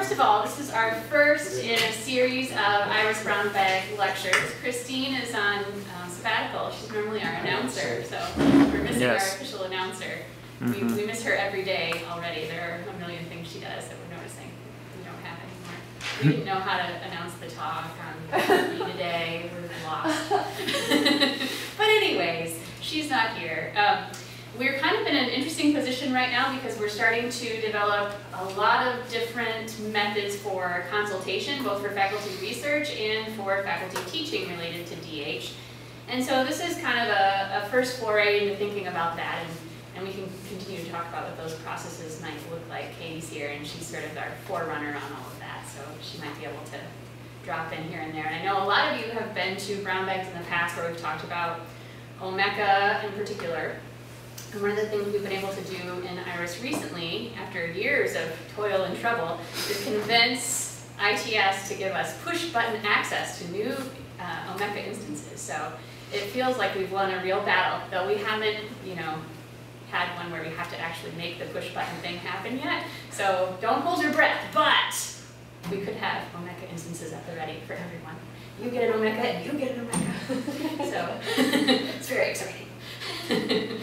first of all, this is our first in a series of Iris Brown Bag lectures. Christine is on um, sabbatical. She's normally our announcer, so we're missing Yes. our official announcer. Mhm. We, we miss her every day already. There are a million things she does that we're noticing we don't have anymore. We didn't know how to announce the talk on me today. We're lost. but anyways, she's not here. Um, we're kind of in an interesting position right now because we're starting to develop a lot of different methods for consultation, both for faculty research and for faculty teaching related to DH. And so this is kind of a, a first foray into thinking about that, and, and we can continue to talk about what those processes might look like. Katie's here, and she's sort of our forerunner on all of that, so she might be able to drop in here and there. And I know a lot of you have been to Brown Bags in the past where we've talked about Omeka in particular. And one of the things we've been able to do in IRIS recently, after years of toil and trouble, is convince ITS to give us push-button access to new uh, Omeka instances. So it feels like we've won a real battle, though we haven't, you know, had one where we have to actually make the push-button thing happen yet. So don't hold your breath, but we could have Omeka instances at the ready for everyone. You get an Omeka you get an Omeka. so it's very exciting.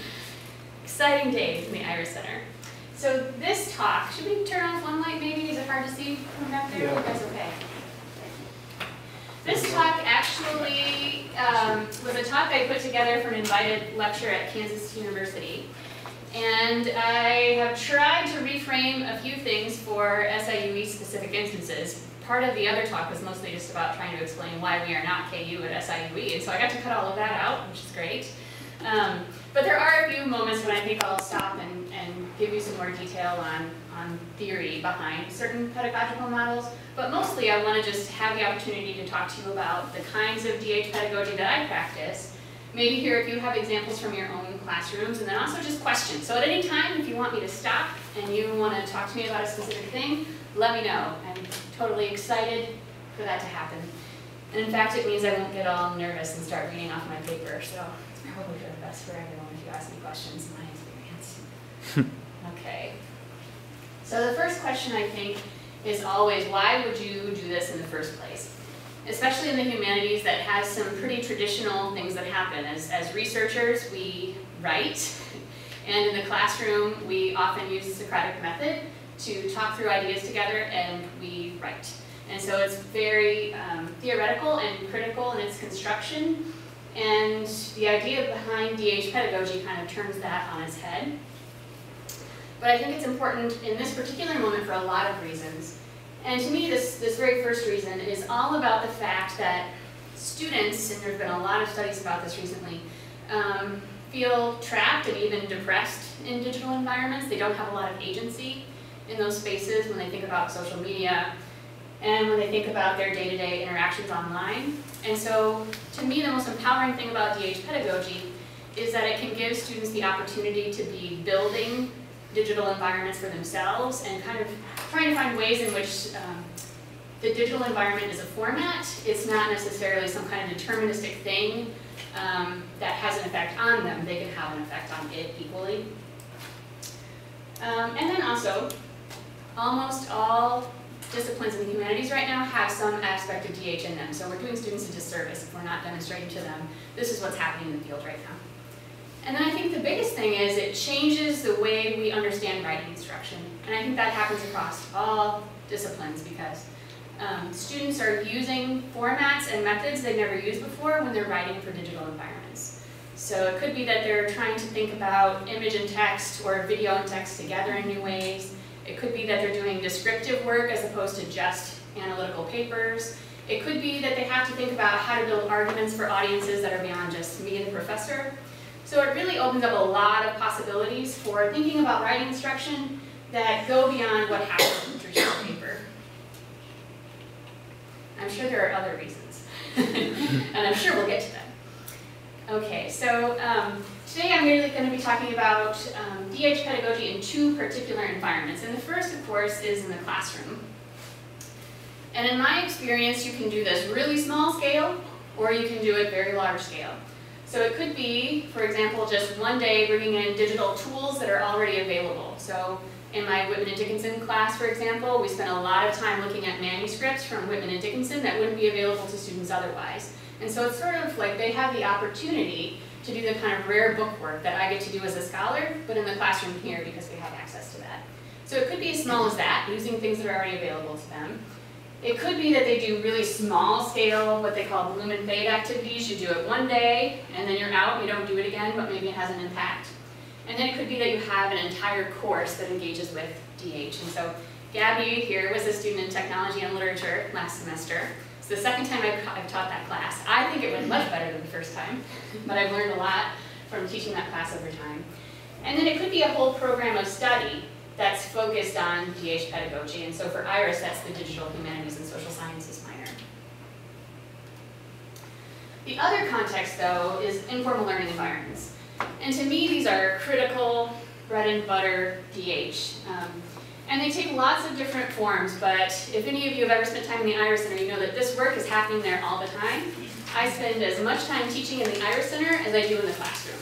exciting days in the Iris Center. So this talk, should we turn off one light maybe? Is it hard to see from back there? Yeah. Guys okay? This talk actually um, was a talk I put together for an invited lecture at Kansas University. And I have tried to reframe a few things for SIUE specific instances. Part of the other talk was mostly just about trying to explain why we are not KU at SIUE, and so I got to cut all of that out, which is great. Um, but there are a few moments when I think I'll stop and, and give you some more detail on, on theory behind certain pedagogical models. But mostly I want to just have the opportunity to talk to you about the kinds of DH pedagogy that I practice, maybe hear if you have examples from your own classrooms, and then also just questions. So at any time, if you want me to stop and you want to talk to me about a specific thing, let me know. I'm totally excited for that to happen. And in fact, it means I won't get all nervous and start reading off my paper, so it's probably for the best for everyone you ask me questions in my experience. okay. So the first question I think is always, why would you do this in the first place? Especially in the humanities that has some pretty traditional things that happen. As, as researchers, we write, and in the classroom, we often use the Socratic method to talk through ideas together, and we write. And so it's very um, theoretical and critical in its construction, and the idea behind DH pedagogy kind of turns that on its head. But I think it's important in this particular moment for a lot of reasons. And to me, this, this very first reason is all about the fact that students, and there's been a lot of studies about this recently, um, feel trapped and even depressed in digital environments. They don't have a lot of agency in those spaces when they think about social media and when they think about their day-to-day interactions online. And so, to me, the most empowering thing about DH pedagogy is that it can give students the opportunity to be building digital environments for themselves and kind of trying to find ways in which um, the digital environment is a format. It's not necessarily some kind of deterministic thing um, that has an effect on them. They can have an effect on it equally. Um, and then also, almost all disciplines in the humanities right now have some aspect of DH in them. So we're doing students a disservice if we're not demonstrating to them this is what's happening in the field right now. And then I think the biggest thing is it changes the way we understand writing instruction. And I think that happens across all disciplines because um, students are using formats and methods they've never used before when they're writing for digital environments. So it could be that they're trying to think about image and text or video and text together in new ways. It could be that they're doing descriptive work as opposed to just analytical papers. It could be that they have to think about how to build arguments for audiences that are beyond just me, and the professor. So it really opens up a lot of possibilities for thinking about writing instruction that go beyond what happens in traditional paper. I'm sure there are other reasons, and I'm sure we'll get to them. Okay, so um, today I'm really going to be talking about um, DH pedagogy in two particular environments. And the first, of course, is in the classroom. And in my experience, you can do this really small scale, or you can do it very large scale. So it could be, for example, just one day bringing in digital tools that are already available. So In my Whitman and Dickinson class, for example, we spent a lot of time looking at manuscripts from Whitman and Dickinson that wouldn't be available to students otherwise. And so it's sort of like they have the opportunity to do the kind of rare book work that I get to do as a scholar, but in the classroom here because we have access to that. So it could be as small as that, using things that are already available to them. It could be that they do really small scale, what they call and fade activities. You do it one day, and then you're out, you don't do it again, but maybe it has an impact. And then it could be that you have an entire course that engages with DH. And so Gabby here was a student in technology and literature last semester. It's the second time I've, I've taught that class. I think it went much better than the first time, but I've learned a lot from teaching that class over time. And then it could be a whole program of study that's focused on DH pedagogy. And so for Iris, that's the Digital Humanities and Social Sciences minor. The other context, though, is informal learning environments. And to me, these are critical bread and butter DH. Um, and they take lots of different forms, but if any of you have ever spent time in the Iris Center, you know that this work is happening there all the time. I spend as much time teaching in the Iris Center as I do in the classroom.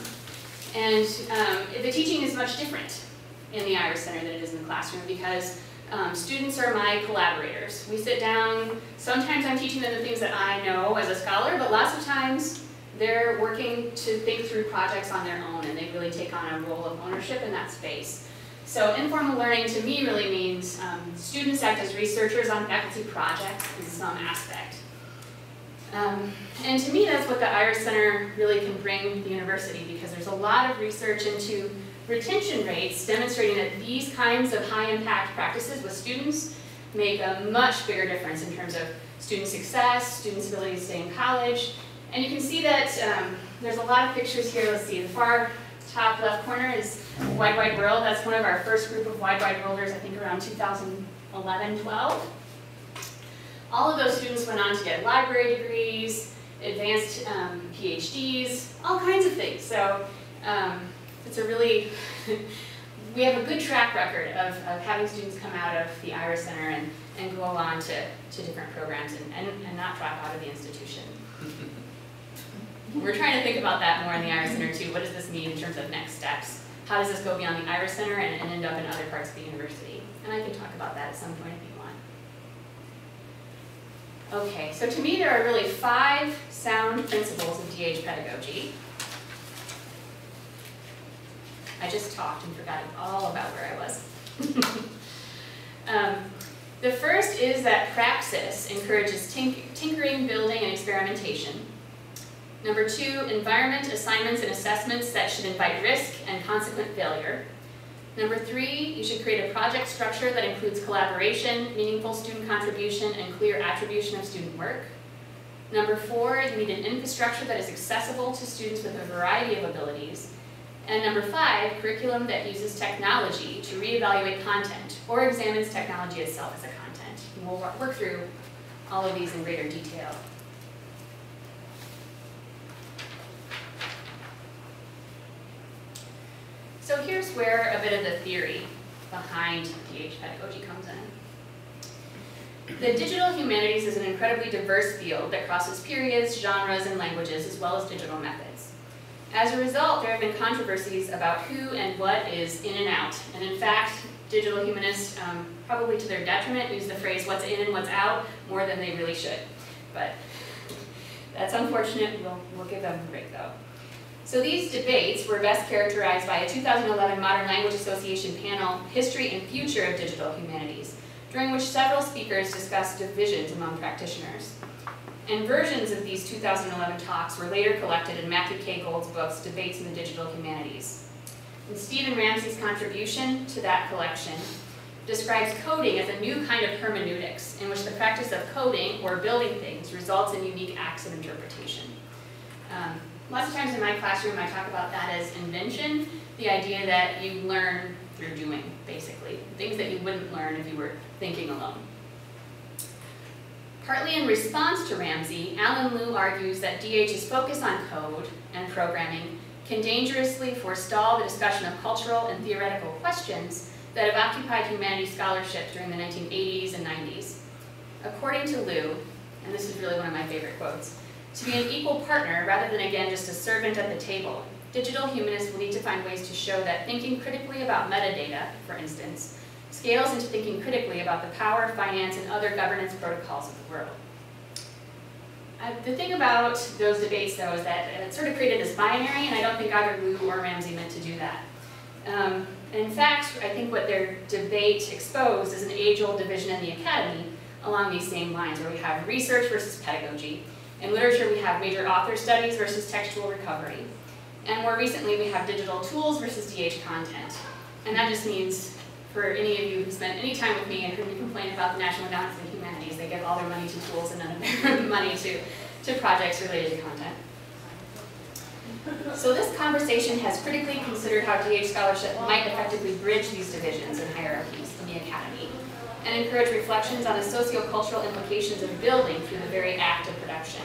And um, the teaching is much different in the Iris Center than it is in the classroom because um, students are my collaborators. We sit down, sometimes I'm teaching them the things that I know as a scholar, but lots of times they're working to think through projects on their own and they really take on a role of ownership in that space. So informal learning to me really means um, students act as researchers on faculty projects in some aspect. Um, and to me that's what the Iris Center really can bring the university because there's a lot of research into retention rates demonstrating that these kinds of high impact practices with students make a much bigger difference in terms of student success, students' ability to stay in college. And you can see that um, there's a lot of pictures here. Let's see, the far top left corner is Wide Wide World. That's one of our first group of Wide Wide Worlders, I think around 2011, 12. All of those students went on to get library degrees, advanced um, PhDs, all kinds of things. So um, it's a really, we have a good track record of, of having students come out of the Iris Center and, and go on to, to different programs and, and, and not drop out of the institution. We're trying to think about that more in the Iris Center too. What does this mean in terms of next steps? How does this go beyond the Iris Center and, and end up in other parts of the university? And I can talk about that at some point if you want. Okay, so to me there are really five sound principles of DH pedagogy. I just talked and forgot all about where I was. um, the first is that praxis encourages tink tinkering, building, and experimentation. Number two, environment, assignments, and assessments that should invite risk and consequent failure. Number three, you should create a project structure that includes collaboration, meaningful student contribution, and clear attribution of student work. Number four, you need an infrastructure that is accessible to students with a variety of abilities. And number five, curriculum that uses technology to reevaluate content or examines technology itself as a content. And we'll work through all of these in greater detail. So here's where a bit of the theory behind DH pedagogy comes in. The digital humanities is an incredibly diverse field that crosses periods, genres, and languages, as well as digital methods. As a result, there have been controversies about who and what is in and out. And in fact, digital humanists, um, probably to their detriment, use the phrase what's in and what's out more than they really should. But that's unfortunate. We'll, we'll give them a break, though. So these debates were best characterized by a 2011 Modern Language Association panel, History and Future of Digital Humanities, during which several speakers discussed divisions among practitioners. And versions of these 2011 talks were later collected in Matthew K. Gold's books, Debates in the Digital Humanities. And Stephen Ramsay's contribution to that collection describes coding as a new kind of hermeneutics in which the practice of coding or building things results in unique acts of interpretation. Um, Lots of times in my classroom, I talk about that as invention, the idea that you learn through doing, basically. Things that you wouldn't learn if you were thinking alone. Partly in response to Ramsay, Alan Liu argues that DH's focus on code and programming can dangerously forestall the discussion of cultural and theoretical questions that have occupied humanities scholarship during the 1980s and 90s. According to Liu, and this is really one of my favorite quotes, to be an equal partner rather than again just a servant at the table digital humanists will need to find ways to show that thinking critically about metadata, for instance, scales into thinking critically about the power, finance, and other governance protocols of the world. Uh, the thing about those debates, though, is that it sort of created this binary, and I don't think either Liu or Ramsay meant to do that. Um, in fact, I think what their debate exposed is an age-old division in the academy along these same lines, where we have research versus pedagogy. In literature, we have major author studies versus textual recovery. And more recently, we have digital tools versus DH content. And that just means, for any of you who spent any time with me and heard me complain about the National Endowment for the Humanities, they give all their money to tools and none of their money to, to projects related to content. So this conversation has critically considered how DH scholarship might effectively bridge these divisions and hierarchies in the academy and encourage reflections on the sociocultural implications of building through the very act of production.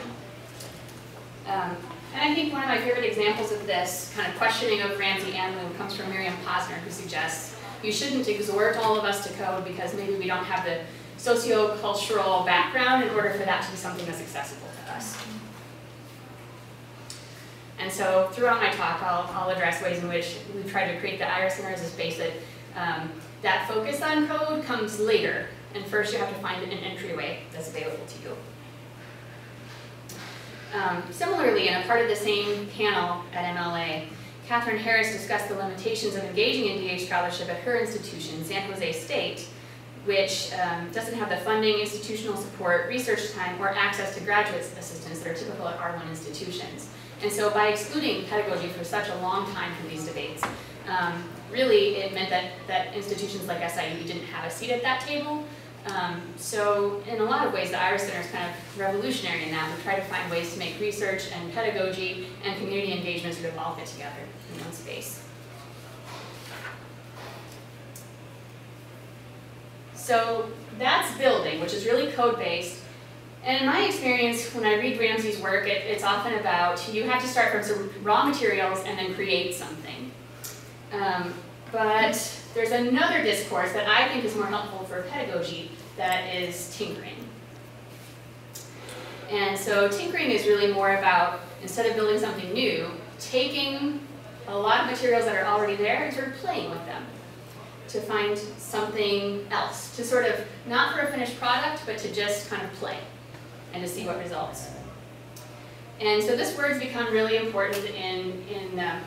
Um, and I think one of my favorite examples of this kind of questioning of Ramsay and Liu comes from Miriam Posner, who suggests you shouldn't exhort all of us to code because maybe we don't have the sociocultural background in order for that to be something that's accessible to us. And so throughout my talk, I'll, I'll address ways in which we try to create the Iris Center as a space that um, that focus on code comes later, and first you have to find an entryway that's available to you. Um, similarly, in a part of the same panel at MLA, Katherine Harris discussed the limitations of engaging in DH scholarship at her institution, San Jose State, which um, doesn't have the funding, institutional support, research time, or access to graduate assistants that are typical at R1 institutions. And so by excluding pedagogy for such a long time from these debates, um, really it meant that, that institutions like SIU didn't have a seat at that table. Um, so in a lot of ways, the Iris Center is kind of revolutionary in that. We try to find ways to make research and pedagogy and community engagement sort of all fit together in one space. So that's building, which is really code-based. And in my experience, when I read Ramsay's work, it, it's often about you have to start from some raw materials and then create something. Um, but there's another discourse that I think is more helpful for pedagogy that is tinkering. And so tinkering is really more about, instead of building something new, taking a lot of materials that are already there and sort of playing with them to find something else, to sort of, not for a finished product, but to just kind of play and to see what results. And so this word's become really important in, in um,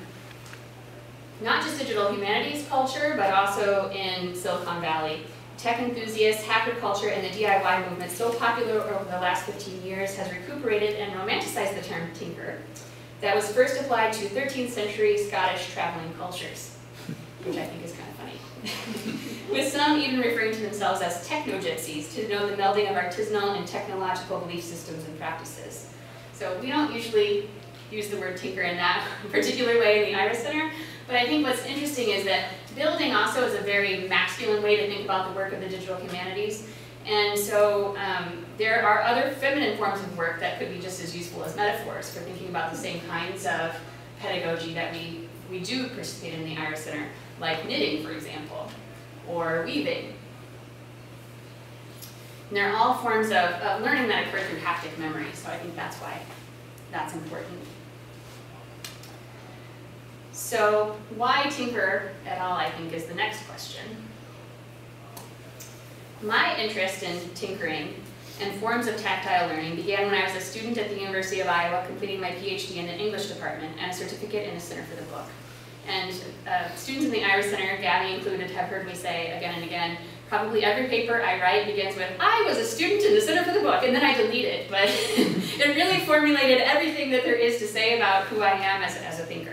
not just digital humanities culture, but also in Silicon Valley. Tech enthusiasts, hacker culture, and the DIY movement, so popular over the last 15 years, has recuperated and romanticized the term tinker that was first applied to 13th century Scottish traveling cultures, which I think is kind of funny. With some even referring to themselves as techno-gypsies to denote the melding of artisanal and technological belief systems and practices. So we don't usually use the word tinker in that particular way in the Iris Center, but I think what's interesting is that building also is a very masculine way to think about the work of the digital humanities. And so um, there are other feminine forms of work that could be just as useful as metaphors for thinking about the same kinds of pedagogy that we, we do participate in the Iris Center, like knitting, for example, or weaving. And they're all forms of, of learning that occur through haptic memory, so I think that's why that's important. So why tinker at all, I think, is the next question. My interest in tinkering and forms of tactile learning began when I was a student at the University of Iowa completing my PhD in the English department and a certificate in the Center for the Book. And uh, students in the Iris Center, Gabby included, have heard me say again and again, probably every paper I write begins with, I was a student in the Center for the Book, and then I delete it. But it really formulated everything that there is to say about who I am as, as a thinker.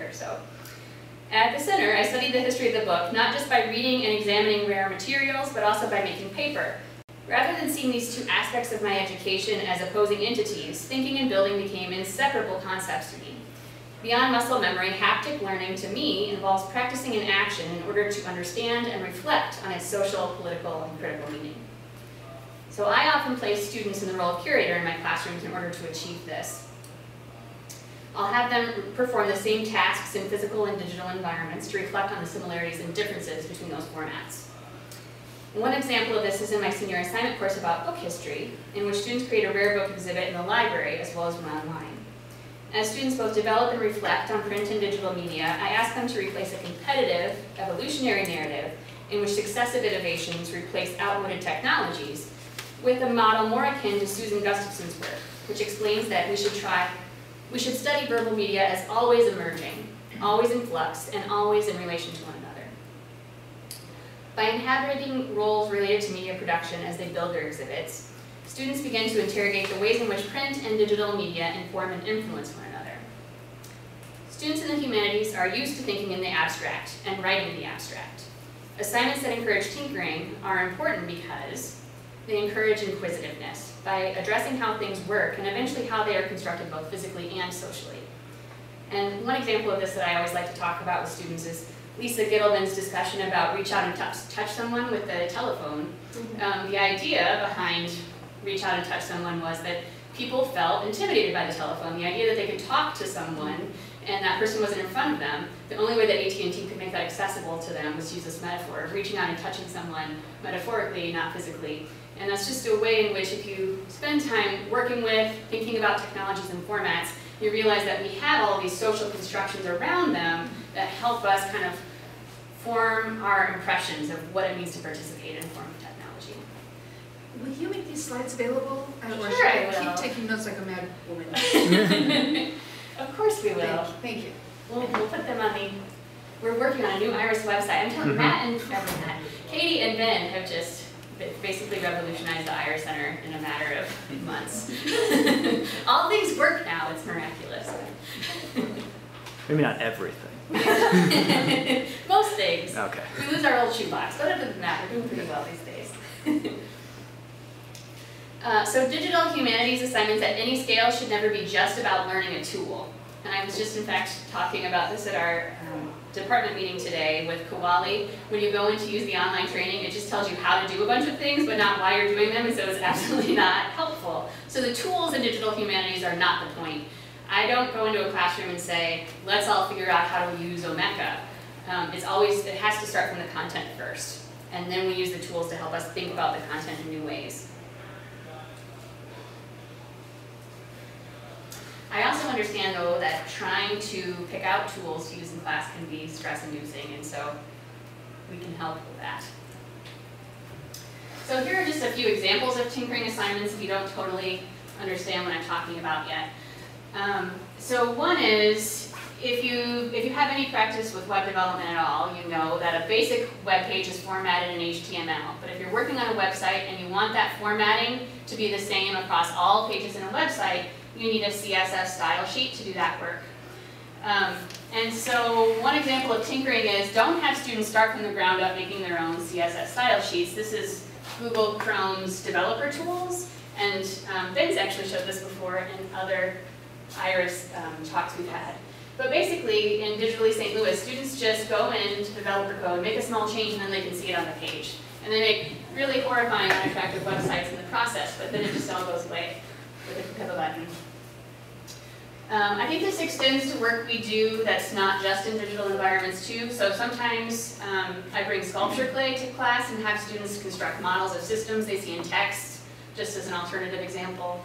At the center, I studied the history of the book, not just by reading and examining rare materials, but also by making paper. Rather than seeing these two aspects of my education as opposing entities, thinking and building became inseparable concepts to me. Beyond muscle memory, haptic learning to me involves practicing in action in order to understand and reflect on its social, political, and critical meaning. So I often place students in the role of curator in my classrooms in order to achieve this. I'll have them perform the same tasks in physical and digital environments to reflect on the similarities and differences between those formats. One example of this is in my senior assignment course about book history, in which students create a rare book exhibit in the library as well as one online. As students both develop and reflect on print and digital media, I ask them to replace a competitive, evolutionary narrative in which successive innovations replace outmoded technologies with a model more akin to Susan Gustafson's work, which explains that we should try, we should study verbal media as always emerging, always in flux, and always in relation to one another. By inhabiting roles related to media production as they build their exhibits, students begin to interrogate the ways in which print and digital media inform and influence one another. Students in the humanities are used to thinking in the abstract and writing in the abstract. Assignments that encourage tinkering are important because they encourage inquisitiveness by addressing how things work and eventually how they are constructed both physically and socially. And one example of this that I always like to talk about with students is Lisa Gitelman's discussion about reach out and touch, touch someone with the telephone. Mm-hmm. Um, the idea behind reach out and touch someone was that people felt intimidated by the telephone. The idea that they could talk to someone and that person wasn't in front of them, the only way that AT&T could make that accessible to them was to use this metaphor of reaching out and touching someone metaphorically, not physically. And that's just a way in which if you spend time working with, thinking about technologies and formats, you realize that we have all these social constructions around them that help us kind of form our impressions of what it means to participate in a form of technology. Will you make these slides available? Or sure I, I keep taking notes like a mad woman? of course we will. Thank you. Thank you. We'll, we'll put them on the, we're working on a new IRIS website. I'm telling mm -hmm. Matt and Matt, Katie and Ben have just basically revolutionized the Iris Center in a matter of months. All things work now, it's miraculous. Maybe not everything. Most things. Okay. We lose our old shoebox, but other than that, we're doing pretty well these days. uh, so digital humanities assignments at any scale should never be just about learning a tool. And I was just in fact talking about this at our um, department meeting today with Kuali. When you go in to use the online training, it just tells you how to do a bunch of things, but not why you're doing them, and so it's absolutely not helpful. So the tools in digital humanities are not the point. I don't go into a classroom and say, let's all figure out how to use Omeka. Um, it's always, it has to start from the content first. And then we use the tools to help us think about the content in new ways. I also understand though that trying to pick out tools to use in class can be stress inducing and so we can help with that. So here are just a few examples of tinkering assignments if you don't totally understand what I'm talking about yet. Um, so one is, if you, if you have any practice with web development at all, you know that a basic web page is formatted in HTML. But if you're working on a website and you want that formatting to be the same across all pages in a website, you need a CSS style sheet to do that work. Um, and so one example of tinkering is don't have students start from the ground up making their own CSS style sheets. This is Google Chrome's developer tools, and um, Ben's actually showed this before in other IRIS um, talks we've had. But basically, in Digitally St. Louis, students just go into developer code, make a small change, and then they can see it on the page. And they make really horrifying, unattractive websites in the process, but then it just all goes away a button. Um, I think this extends to work we do that's not just in digital environments too. So sometimes um, I bring sculpture clay to class and have students construct models of systems they see in text, just as an alternative example.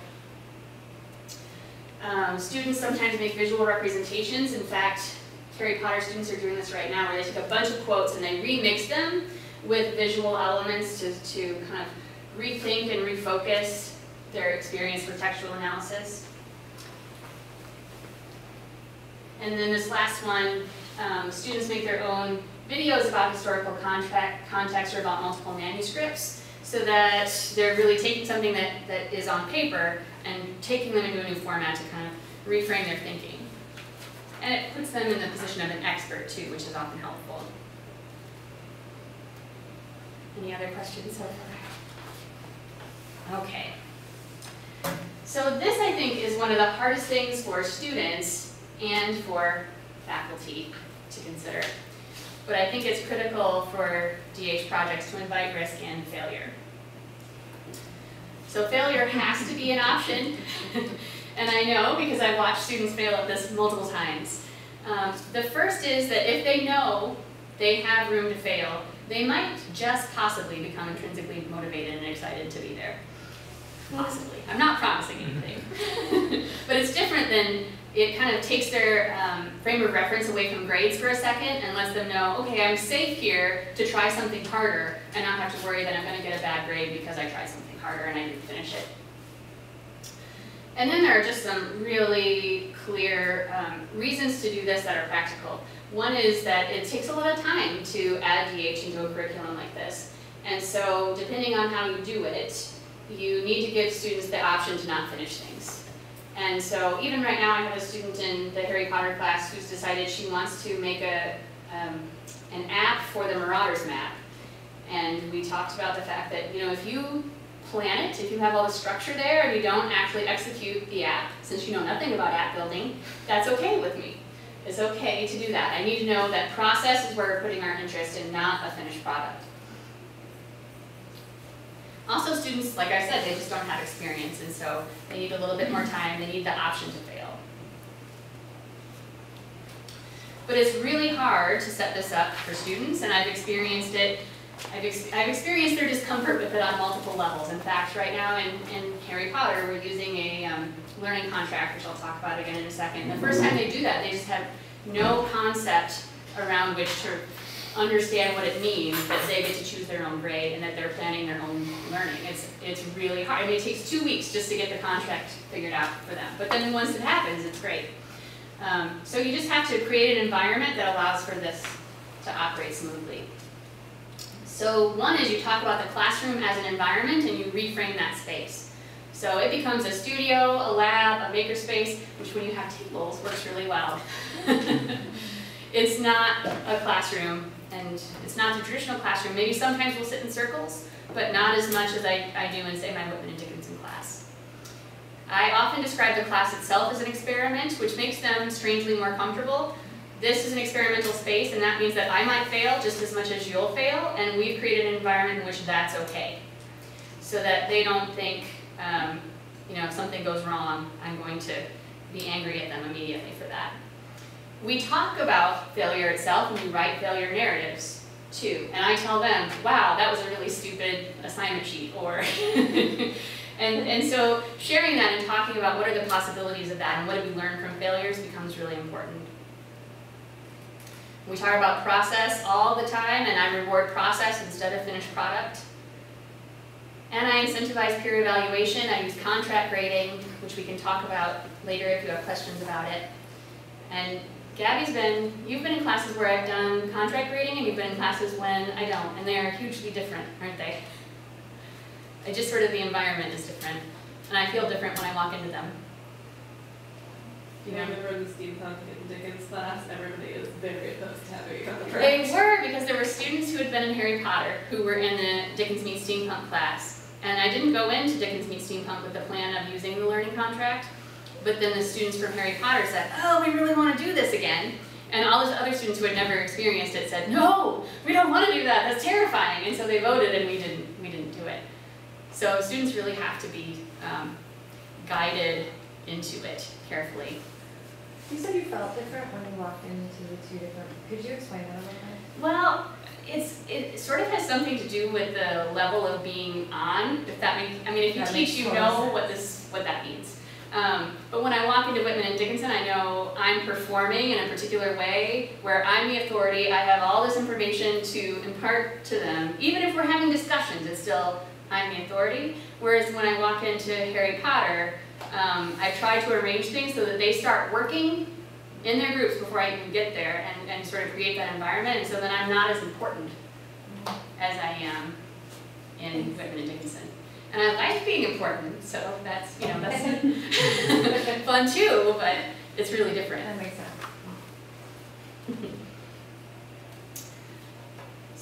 Um, students sometimes make visual representations. In fact, Harry Potter students are doing this right now where they take a bunch of quotes and they remix them with visual elements to, to kind of rethink and refocus their experience with textual analysis. And then this last one, um, students make their own videos about historical contract, context or about multiple manuscripts so that they're really taking something that, that is on paper and taking them into a new format to kind of reframe their thinking. And it puts them in the position of an expert too, which is often helpful. Any other questions so far? Okay. So this, I think, is one of the hardest things for students and for faculty to consider. But I think it's critical for DH projects to invite risk and failure. So failure has to be an option, and I know because I've watched students fail at this multiple times. Um, the first is that if they know they have room to fail, they might just possibly become intrinsically motivated and excited to be there. Possibly. I'm not promising anything. but it's different than it kind of takes their um, frame of reference away from grades for a second and lets them know, okay, I'm safe here to try something harder and not have to worry that I'm gonna get a bad grade because I tried something harder and I didn't finish it. And then there are just some really clear um, reasons to do this that are practical. One is that it takes a lot of time to add DH into a curriculum like this. And so depending on how you do it, you need to give students the option to not finish things. And so even right now, I have a student in the Harry Potter class who's decided she wants to make a, um, an app for the Marauders map. And we talked about the fact that, you know, if you plan it, if you have all the structure there and you don't actually execute the app, since you know nothing about app building, that's okay with me. It's okay to do that. I need to know that process is where we're putting our interest and not a finished product. Also, students, like I said, they just don't have experience, and so they need a little bit more time, they need the option to fail. But it's really hard to set this up for students, and I've experienced it, I've, ex I've experienced their discomfort with it on multiple levels. In fact, right now in, in Harry Potter, we're using a um, learning contract, which I'll talk about again in a second. The first time they do that, they just have no concept around which to understand what it means that they get to choose their own grade and that they're planning their own learning. It's, it's really hard. I mean, it takes two weeks just to get the contract figured out for them. But then once it happens, it's great. Um, so you just have to create an environment that allows for this to operate smoothly. So one is you talk about the classroom as an environment and you reframe that space. So it becomes a studio, a lab, a makerspace, which when you have tables works really well. it's not a classroom and it's not the traditional classroom. Maybe sometimes we'll sit in circles, but not as much as I, I do in, say, my Whitman and Dickinson class. I often describe the class itself as an experiment, which makes them strangely more comfortable. This is an experimental space, and that means that I might fail just as much as you'll fail, and we've created an environment in which that's okay. So that they don't think, um, you know, if something goes wrong, I'm going to be angry at them immediately for that. We talk about failure itself and we write failure narratives too. And I tell them, wow, that was a really stupid assignment sheet or and, and so sharing that and talking about what are the possibilities of that and what do we learn from failures becomes really important. We talk about process all the time and I reward process instead of finished product. And I incentivize peer evaluation. I use contract grading, which we can talk about later if you have questions about it. And Gabby's been, you've been in classes where I've done contract grading and you've been in classes when I don't, and they are hugely different, aren't they? I just sort of the environment is different, and I feel different when I walk into them. You know, remember in the steampunk and Dickens class, everybody is very opposed to having a contract. They were, because there were students who had been in Harry Potter who were in the Dickens Meets Steampunk class. And I didn't go into Dickens Meets Steampunk with the plan of using the learning contract. But then the students from Harry Potter said, oh, we really want to do this again. And all those other students who had never experienced it said, no, we don't want to do that, that's terrifying. And so they voted and we didn't, we didn't do it. So students really have to be um, guided into it carefully. You said you felt different when you walked into the two different, could you explain that a little bit? Well, it's, it sort of has something to do with the level of being on, if that makes, I mean, if you That teach, you know sense. what this, what that means. Um, but when I walk into Whitman and Dickinson, I know I'm performing in a particular way where I'm the authority. I have all this information to impart to them. Even if we're having discussions, it's still I'm the authority. Whereas when I walk into Harry Potter, um, I try to arrange things so that they start working in their groups before I even get there and, and sort of create that environment. And so then I'm not as important as I am in Whitman and Dickinson. Uh, and I like being important, so that's, you know, that's fun too, but it's really different. That makes sense.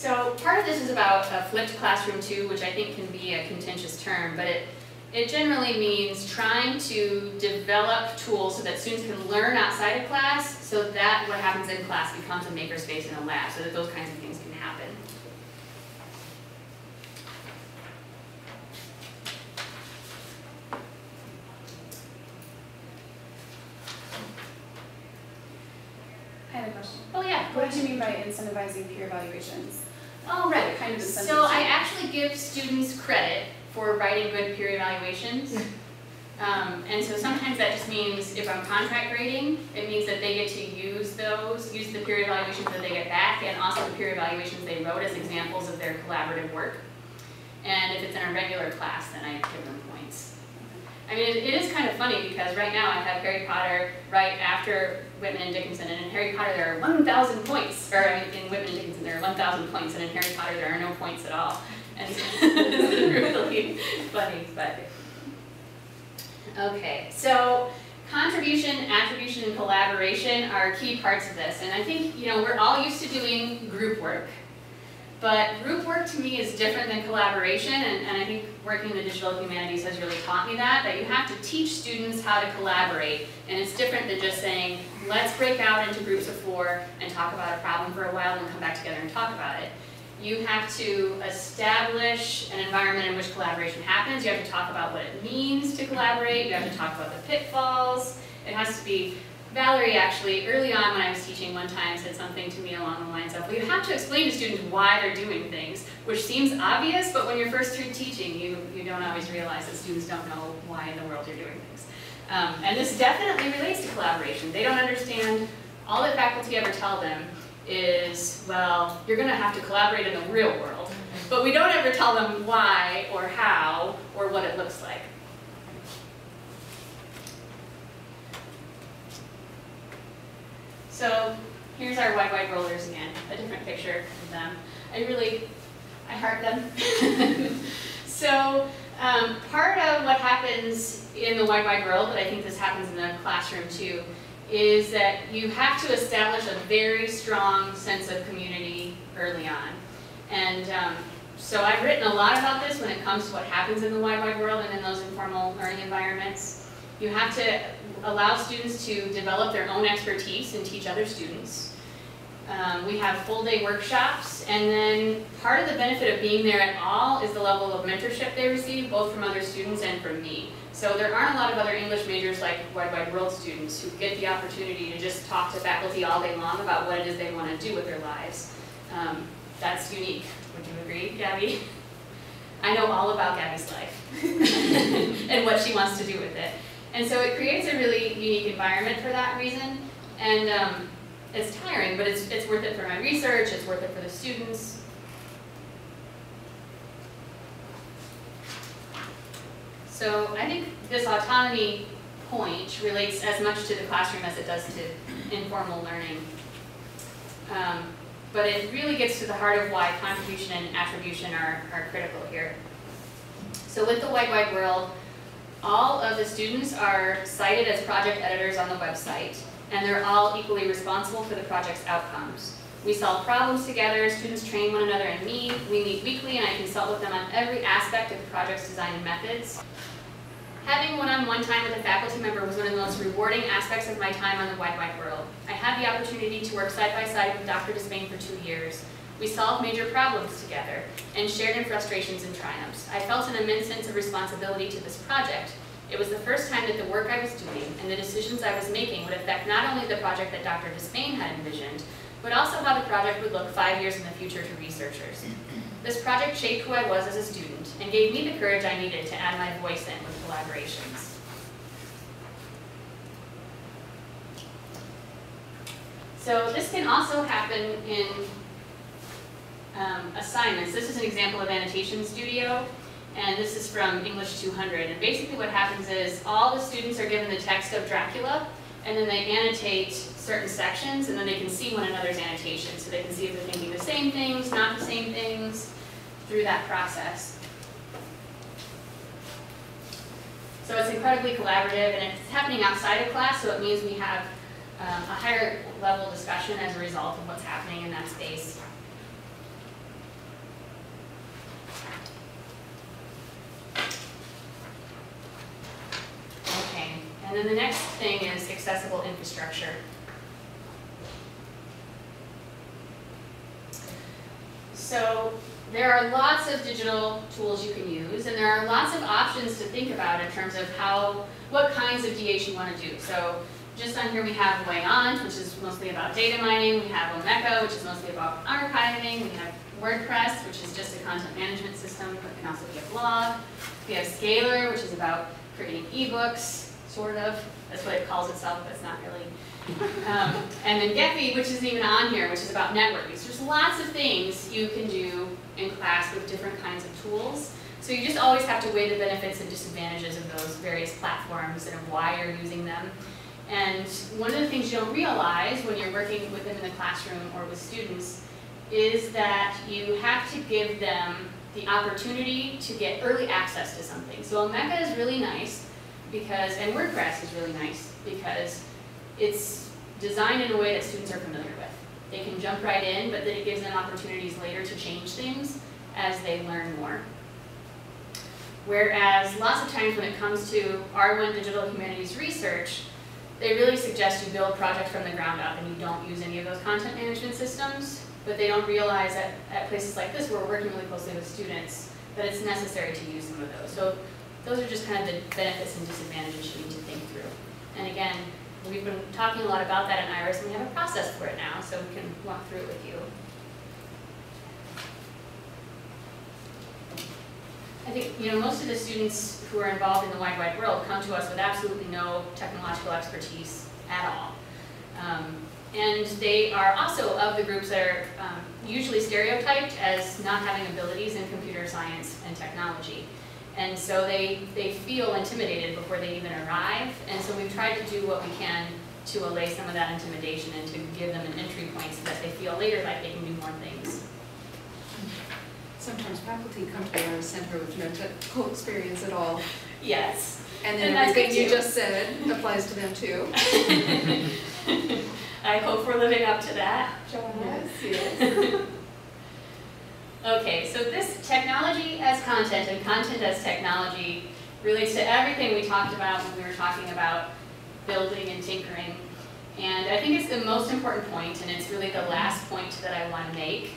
So part of this is about a flipped classroom too, which I think can be a contentious term, but it, it generally means trying to develop tools so that students can learn outside of class, so that what happens in class becomes a makerspace in a lab, so that those kinds of things can happen. I have a question. Oh, yeah. What do you mean by incentivizing peer evaluations? Oh, right. Kind of? So I actually give students credit for writing good peer evaluations. Um, and so sometimes that just means if I'm contract grading, it means that they get to use those, use the peer evaluations that they get back and also the peer evaluations they wrote as examples of their collaborative work. And if it's in a regular class, then I give them points. I mean, it, it is kind of funny because right now I have Harry Potter right after Whitman and Dickinson, and in Harry Potter there are 1,000 points, or in Whitman and Dickinson there are 1,000 points, and in Harry Potter there are no points at all. And it's really funny, but. Okay, so contribution, attribution, and collaboration are key parts of this, and I think, you know, we're all used to doing group work. But group work to me is different than collaboration, and, and I think working in the digital humanities has really taught me that, that you have to teach students how to collaborate. And it's different than just saying, let's break out into groups of four and talk about a problem for a while and come back together and talk about it. You have to establish an environment in which collaboration happens. You have to talk about what it means to collaborate. You have to talk about the pitfalls. It has to be Valerie actually, early on when I was teaching one time, said something to me along the lines of, well, you have to explain to students why they're doing things, which seems obvious, but when you're first through teaching, you, you don't always realize that students don't know why in the world you're doing things. Um, and this definitely relates to collaboration. They don't understand, all that faculty ever tell them is, well, you're gonna have to collaborate in the real world. But we don't ever tell them why or how or what it looks like. So here's our wide wide Worlders again, a different picture of them. I really, I heart them. so um, part of what happens in the wide wide world, but I think this happens in the classroom too, is that you have to establish a very strong sense of community early on. And um, so I've written a lot about this when it comes to what happens in the wide wide world and in those informal learning environments. You have to allow students to develop their own expertise and teach other students. Um, we have full day workshops, and then part of the benefit of being there at all is the level of mentorship they receive, both from other students and from me. So there aren't a lot of other English majors like Wide Wide World students who get the opportunity to just talk to faculty all day long about what it is they want to do with their lives. Um, that's unique. Would you agree, Gabby? I know all about Gabby's life and what she wants to do with it. And so it creates a really unique environment for that reason. And um, it's tiring, but it's, it's worth it for my research, it's worth it for the students. So I think this autonomy point relates as much to the classroom as it does to informal learning. Um, but it really gets to the heart of why contribution and attribution are, are critical here. So with the Wide Wide World, all of the students are cited as project editors on the website, and they're all equally responsible for the project's outcomes. We solve problems together, students train one another and me, we meet weekly and I consult with them on every aspect of the project's design and methods. Having one-on-one -on -one time with a faculty member was one of the most rewarding aspects of my time on the Wide Wide World. I had the opportunity to work side by side with Dr. DeSpain for two years. We solved major problems together and shared in frustrations and triumphs. I felt an immense sense of responsibility to this project. It was the first time that the work I was doing and the decisions I was making would affect not only the project that Dr. DeSpain had envisioned, but also how the project would look five years in the future to researchers. This project shaped who I was as a student and gave me the courage I needed to add my voice in with collaborations. So this can also happen in um, assignments. This is an example of Annotation Studio, and this is from English 200. And basically what happens is all the students are given the text of Dracula, and then they annotate certain sections, and then they can see one another's annotations. So they can see if they're thinking the same things, not the same things, through that process. So it's incredibly collaborative, and it's happening outside of class, so it means we have um, a higher level discussion as a result of what's happening in that space. Okay, and then the next thing is accessible infrastructure. So there are lots of digital tools you can use, and there are lots of options to think about in terms of how, what kinds of DH you want to do. So just on here we have Voyant, which is mostly about data mining. We have Omeka, which is mostly about archiving. We have WordPress, which is just a content management system, but can also be a blog. We have Scalar, which is about creating ebooks, sort of. That's what it calls itself, but it's not really. Um, and then Gephi, which isn't even on here, which is about networking. So there's lots of things you can do in class with different kinds of tools. So you just always have to weigh the benefits and disadvantages of those various platforms and of why you're using them. And one of the things you don't realize when you're working with them in the classroom or with students is that you have to give them the opportunity to get early access to something. So Omeka is really nice because, and WordPress is really nice because it's designed in a way that students are familiar with. They can jump right in, but then it gives them opportunities later to change things as they learn more. Whereas lots of times when it comes to R1 Digital Humanities research, they really suggest you build projects from the ground up and you don't use any of those content management systems, but they don't realize that at places like this where we're working really closely with students, that it's necessary to use some of those. So those are just kind of the benefits and disadvantages you need to think through. And again, we've been talking a lot about that in IRIS and we have a process for it now, so we can walk through it with you. I think, you know, most of the students who are involved in the wide, wide world come to us with absolutely no technological expertise at all. Um, and they are also of the groups that are um, usually stereotyped as not having abilities in computer science and technology. And so they, they feel intimidated before they even arrive. And so we've tried to do what we can to allay some of that intimidation and to give them an entry point so that they feel later like they can do more things. Sometimes faculty come to our center with no technical experience at all, Yes. and then And that's everything you just said applies to them too. I hope we're living up to that, Joanna. yes. Okay, so this technology as content and content as technology relates to everything we talked about when we were talking about building and tinkering. And I think it's the most important point, and it's really the last point that I want to make.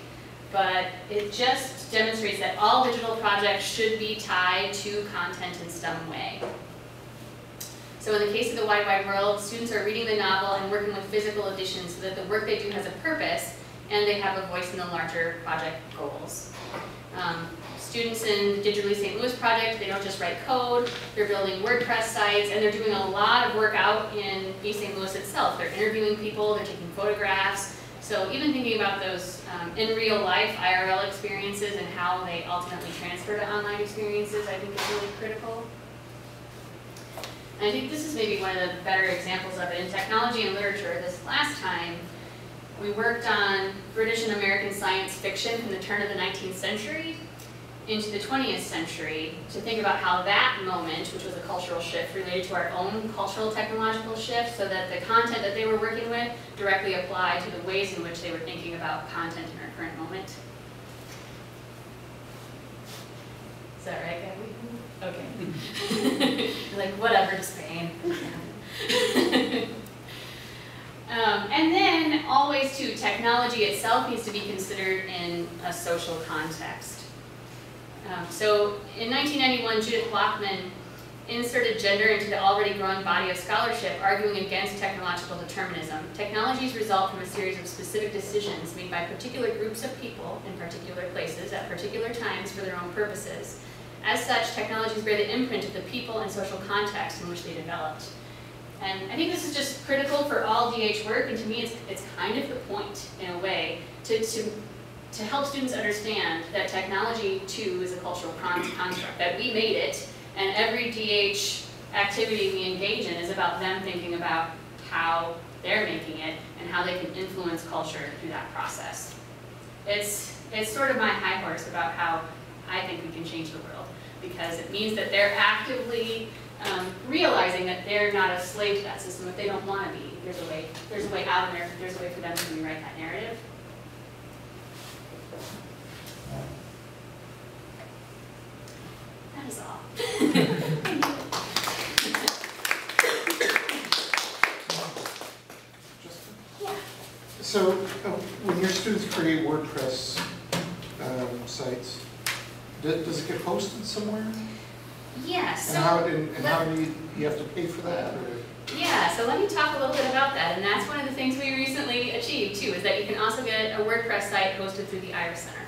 But it just demonstrates that all digital projects should be tied to content in some way. So in the case of the Wide Wide World, students are reading the novel and working with physical editions so that the work they do has a purpose and they have a voice in the larger project goals. Um, students in the Digitally St. Louis project, they don't just write code, they're building WordPress sites, and they're doing a lot of work out in East St. Louis itself. They're interviewing people, they're taking photographs. So even thinking about those um, in real life IRL experiences and how they ultimately transfer to online experiences, I think is really critical. And I think this is maybe one of the better examples of it in technology and literature. This last time, we worked on British and American science fiction from the turn of the 19th century into the 20th century to think about how that moment, which was a cultural shift, related to our own cultural technological shift so that the content that they were working with directly applied to the ways in which they were thinking about content in our current moment. Is that right, Gabby? Mm-hmm. Okay. Like, whatever, just Spain. Um, and then always too, technology itself needs to be considered in a social context. Um, so in 1991, Judith Wajcman inserted gender into the already growing body of scholarship, arguing against technological determinism. Technologies result from a series of specific decisions made by particular groups of people in particular places at particular times for their own purposes. As such, technologies bear the imprint of the people and social context in which they developed. And I think this is just critical for all DH work, and to me, it's, it's kind of the point, in a way, to, to, to help students understand that technology, too, is a cultural con- construct, that we made it, and every DH activity we engage in is about them thinking about how they're making it and how they can influence culture through that process. It's, it's sort of my high horse about how I think we can change the world, because it means that they're actively um, realizing that they're not a slave to that system if they don't want to be. There's a way. There's a way out of there. There's a way for them to rewrite that narrative. That is all. So, uh, when your students create WordPress um, sites, do- does it get posted somewhere? Yeah. And So. how, and and how do you, you have to pay for that, or? Yeah, so let me talk a little bit about that, and that's one of the things we recently achieved too, is that you can also get a WordPress site hosted through the Iris Center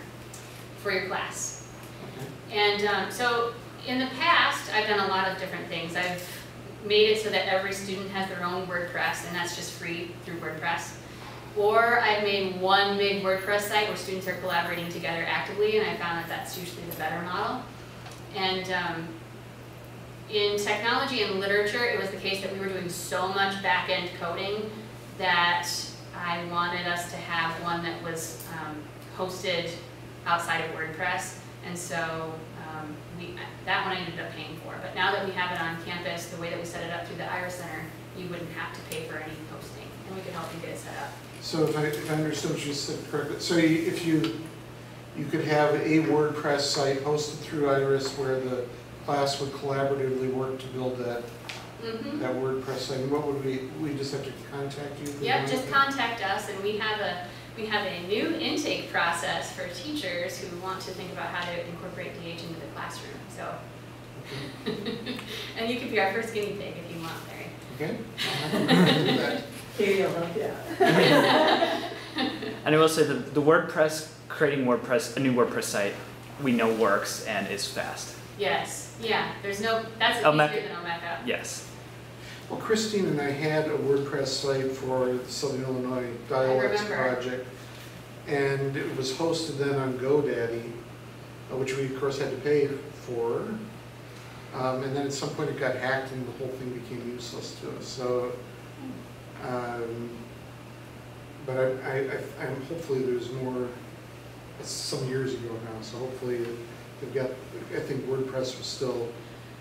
for your class. okay. And um, so in the past, I've done a lot of different things. I've made it so that every student has their own WordPress, and that's just free through WordPress. Or I've made one big WordPress site where students are collaborating together actively, and I found that that's usually the better model. And um, in technology and literature, it was the case that we were doing so much back-end coding that I wanted us to have one that was um, hosted outside of WordPress. And so um, we, that one I ended up paying for. But now that we have it on campus, the way that we set it up through the Iris Center, you wouldn't have to pay for any hosting, and we could help you get it set up. So if I, if I understood what you said correctly, so you- if you, you could have a WordPress site hosted through Iris where the class would collaboratively work to build that, Mm-hmm. that WordPress site, what would we, we just have to contact you? Yep, just contact us, and we have a, we have a new intake process for teachers who want to think about how to incorporate DH into the classroom, so. And you could be our first guinea pig if you want, Larry. Okay? Katie will help you out. And I will say that the WordPress, creating WordPress, a new WordPress site, we know works and is fast. Yes, yeah, there's no, that's Omeka. easier than Omeka. Yes. Well, Christine and I had a WordPress site for the Southern Illinois Dialects. Project. And it was hosted then on GoDaddy, uh, which we of course had to pay for. Um, and then at some point it got hacked and the whole thing became useless to us, so. um, But I, I, I- I'm, hopefully there's more, it's some years ago now, so hopefully they've got, I think WordPress was still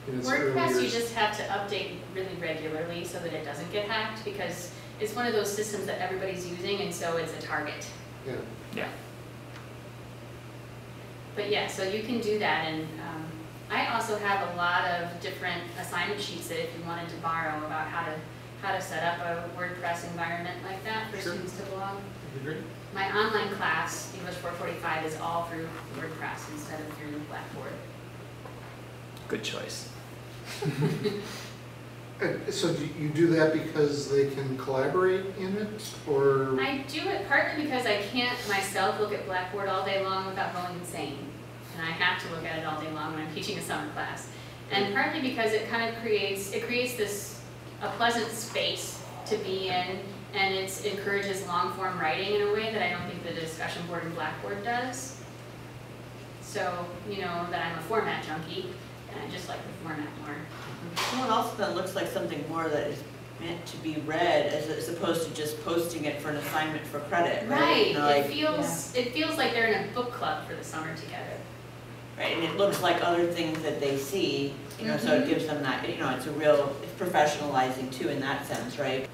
in its early WordPress, you just have to update really regularly so that it doesn't get hacked, because it's one of those systems that everybody's using, and so it's a target. Yeah. Yeah. But yeah, so you can do that, and um, I also have a lot of different assignment sheets that if you wanted to borrow about how to, how to set up a WordPress environment like that for Sure. students to belong. That'd be great. My online class, English 445, is all through WordPress instead of through Blackboard. Good choice. So do you do that because they can collaborate in it, or? I do it partly because I can't myself look at Blackboard all day long without going insane. And I have to look at it all day long when I'm teaching a summer class. And partly because it kind of creates, it creates this, a pleasant space to be in, and it encourages long-form writing in a way that I don't think the discussion board and Blackboard does. So, you know, that I'm a format junkie, and I just like the format more. Well, it also then looks like something more that is meant to be read as, as opposed to just posting it for an assignment for credit, right? Right, You know, it like, feels, it feels like they're in a book club for the summer together. Right, and it looks like other things that they see, you know, so it Mhm. gives them that, you know, it's a real, it's professionalizing too in that sense, right?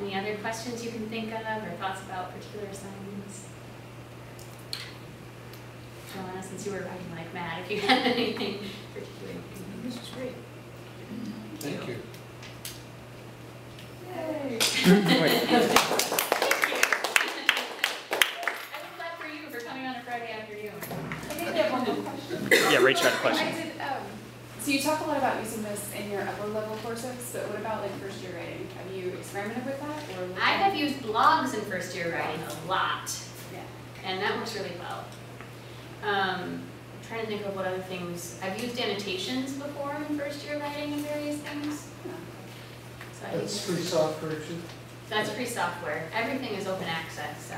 Any other questions you can think of or thoughts about particular assignments? Joanna, since you were writing like mad, if you had anything particular. This is great. Thank you. I was glad for you for coming on a Friday afternoon. I think I have one more question. Rachel had a I question. did, um, so you talk a lot about using this in your upper level courses, but what about like first year writing? Have you experimented with that or? I have used blogs in first year writing a lot, Yeah. and that works really well. Um, I'm trying to think of what other things, I've used annotations before in first year writing and various things. So That's free software too? that's free software, everything is open access, so.